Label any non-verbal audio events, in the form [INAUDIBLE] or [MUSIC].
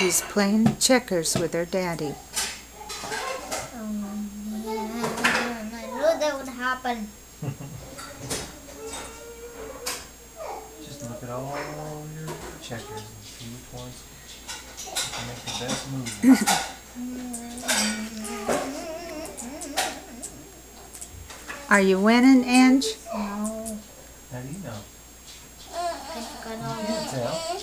she's playing checkers with her daddy. Um, I knew that would happen. Just look at all your checkers and see which ones can make the best move. [LAUGHS] Are you winning, Ange? No. How do you know? can't tell.